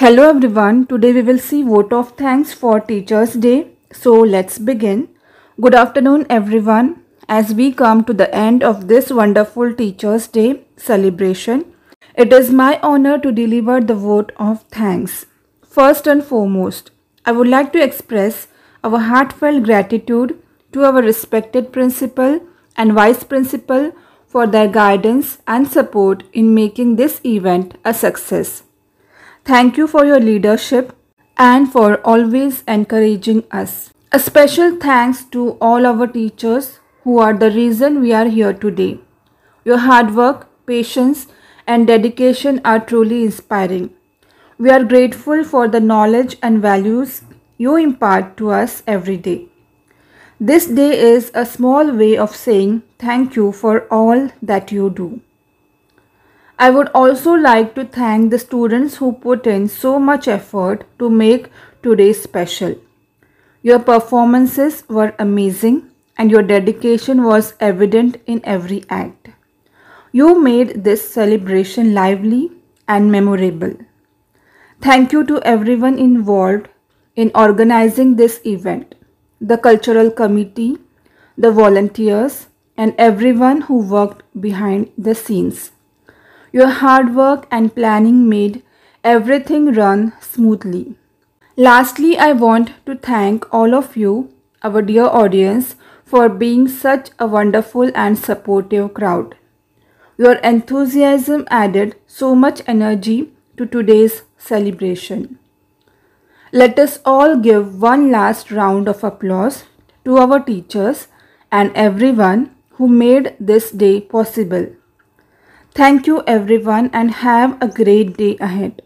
Hello everyone, today we will see vote of thanks for Teachers Day. So let's begin. Good afternoon everyone. As we come to the end of this wonderful Teachers Day celebration, it is my honor to deliver the vote of thanks. First and foremost, I would like to express our heartfelt gratitude to our respected principal and vice principal for their guidance and support in making this event a success. Thank you for your leadership and for always encouraging us. A special thanks to all our teachers who are the reason we are here today. Your hard work, patience, and dedication are truly inspiring. We are grateful for the knowledge and values you impart to us every day. This day is a small way of saying thank you for all that you do. I would also like to thank the students who put in so much effort to make today special. Your performances were amazing and your dedication was evident in every act. You made this celebration lively and memorable. Thank you to everyone involved in organizing this event, the cultural committee, the volunteers, and everyone who worked behind the scenes. Your hard work and planning made everything run smoothly. Lastly, I want to thank all of you, our dear audience, for being such a wonderful and supportive crowd. Your enthusiasm added so much energy to today's celebration. Let us all give one last round of applause to our teachers and everyone who made this day possible. Thank you everyone and have a great day ahead.